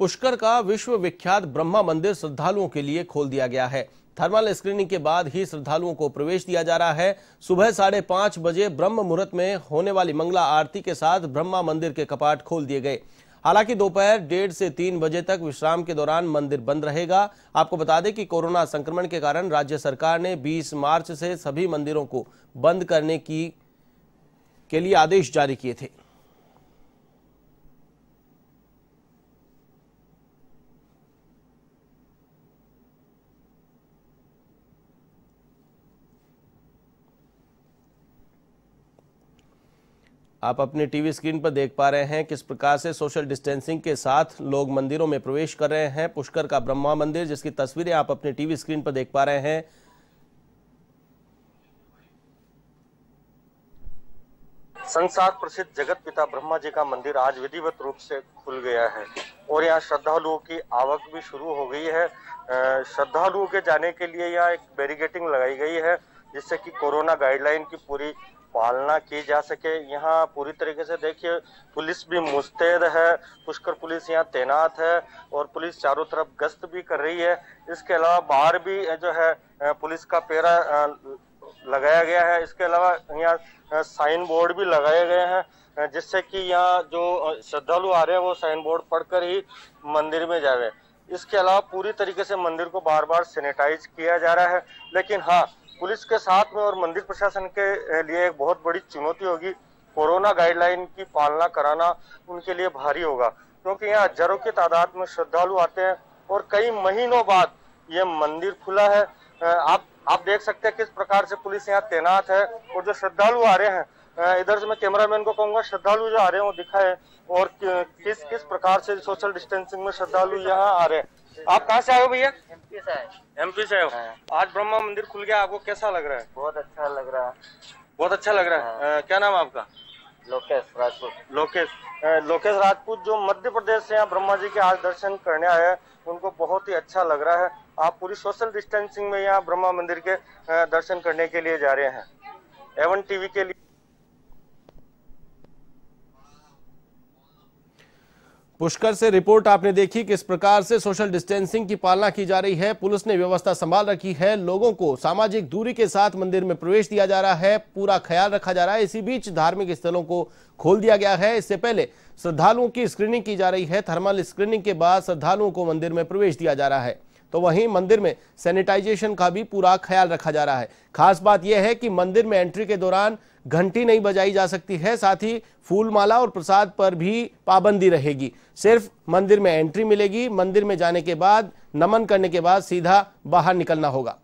पुष्कर का विश्व विख्यात ब्रह्मा मंदिर श्रद्धालुओं के लिए खोल दिया गया है। थर्मल स्क्रीनिंग के बाद ही श्रद्धालुओं को प्रवेश दिया जा रहा है। सुबह साढ़े पाँच बजे ब्रह्म मुहूर्त में होने वाली मंगला आरती के साथ ब्रह्मा मंदिर के कपाट खोल दिए गए। हालाँकि दोपहर डेढ़ से तीन बजे तक विश्राम के दौरान मंदिर बंद रहेगा। आपको बता दें कि कोरोना संक्रमण के कारण राज्य सरकार ने 20 मार्च से सभी मंदिरों को बंद करने की के लिए आदेश जारी किए थे। आप अपने टीवी स्क्रीन पर देख पा रहे हैं किस प्रकार से सोशल डिस्टेंसिंग के साथ लोग मंदिरों में प्रवेश कर रहे हैं। पुष्कर का ब्रह्मा मंदिर, जिसकी तस्वीरें आप अपने टीवी स्क्रीन पर देख पा रहे हैं। संसार प्रसिद्ध जगत पिता ब्रह्मा जी का मंदिर आज विधिवत रूप से खुल गया है और यहाँ श्रद्धालुओं की आवक भी शुरू हो गई है। श्रद्धालुओं के जाने के लिए यहाँ एक बैरिगेटिंग लगाई गई है, जिससे कि कोरोना गाइडलाइन की पूरी पालना की जा सके। यहाँ पूरी तरीके से देखिए, पुलिस भी मुस्तैद है। पुष्कर पुलिस यहाँ तैनात है और पुलिस चारों तरफ़ गश्त भी कर रही है। इसके अलावा बाहर भी जो है पुलिस का पेरा लगाया गया है। इसके अलावा यहाँ साइन बोर्ड भी लगाए गए हैं जिससे कि यहाँ जो श्रद्धालु आ रहे हैं, वो साइन बोर्ड पढ़कर ही मंदिर में जावे इसके अलावा पूरी तरीके से मंदिर को बार बार सैनिटाइज किया जा रहा है। लेकिन हाँ पुलिस के साथ में और मंदिर प्रशासन के लिए एक बहुत बड़ी चुनौती होगी। कोरोना गाइडलाइन की पालना कराना उनके लिए भारी होगा, क्योंकि यहाँ हज़ारों की तादाद में श्रद्धालु आते हैं और कई महीनों बाद ये मंदिर खुला है। आप आप देख सकते हैं किस प्रकार से पुलिस यहाँ तैनात है और जो श्रद्धालु आ रहे हैं इधर से मैं कैमरामैन को कहूँगा श्रद्धालु जो आ रहे हैं वो दिखाए और किस किस प्रकार से सोशल डिस्टेंसिंग में श्रद्धालु यहाँ आ रहे हैं। आप कहाँ से आए हो भैया? एमपी से आए। एमपी से आए हो। आज ब्रह्मा मंदिर खुल गया आपको कैसा लग रहा है? बहुत अच्छा लग रहा है। बहुत अच्छा लग रहा है। हाँ। क्या नाम आपका? लोकेश राजपूत। लोकेश। लोकेश राजपूत जो मध्य प्रदेश से यहाँ ब्रह्मा जी के आज दर्शन करने आए हैं उनको बहुत ही अच्छा लग रहा है। आप पूरी सोशल डिस्टेंसिंग में यहाँ ब्रह्मा मंदिर के दर्शन करने के लिए जा रहे हैं। एवन टीवी के लिए। पुष्कर से रिपोर्ट आपने देखी किस प्रकार से सोशल डिस्टेंसिंग की पालना की जा रही है। पुलिस ने व्यवस्था संभाल रखी है। लोगों को सामाजिक दूरी के साथ मंदिर में प्रवेश दिया जा रहा है। पूरा ख्याल रखा जा रहा है। इसी बीच धार्मिक स्थलों को खोल दिया गया है। इससे पहले श्रद्धालुओं की स्क्रीनिंग की जा रही है। थर्मल स्क्रीनिंग के बाद श्रद्धालुओं को मंदिर में प्रवेश दिया जा रहा है। तो वहीं मंदिर में सैनिटाइजेशन का भी पूरा ख्याल रखा जा रहा है। खास बात यह है कि मंदिर में एंट्री के दौरान घंटी नहीं बजाई जा सकती है, साथ ही फूलमाला और प्रसाद पर भी पाबंदी रहेगी। सिर्फ़ मंदिर में एंट्री मिलेगी, मंदिर में जाने के बाद, नमन करने के बाद सीधा बाहर निकलना होगा।